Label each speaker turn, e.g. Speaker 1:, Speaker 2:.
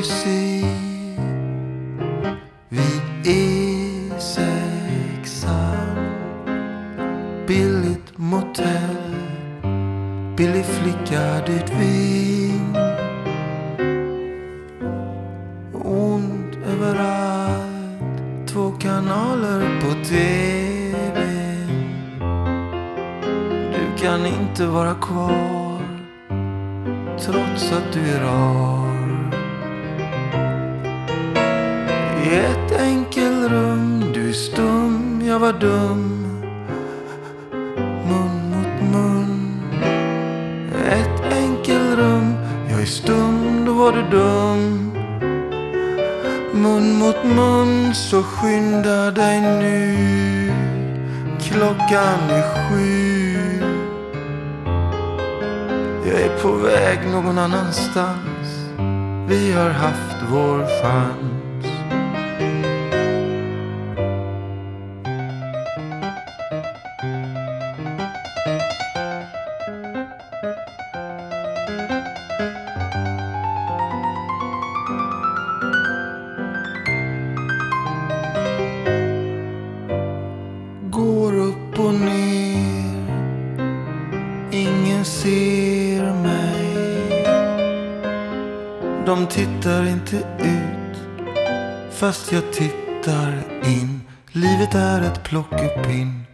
Speaker 1: poesi vid E6an. Billigt motell, billig flicka, dyrt vin. Ont överallt, två kanaler på TV. Du kan inte vara kvar trots att du är rar. I ett enkelrum, du är stum, jag var dum. Mun mot mun. Ett enkelrum, jag är stum, då var du dum. Mun mot mun, så skynda dig nu. Klockan är sju. Jag är på väg någon annanstans. Vi har haft vår chans. Upp och ner. Ingen ser mig. De tittar inte ut Fast jag tittar in. Livet är ett plockepinn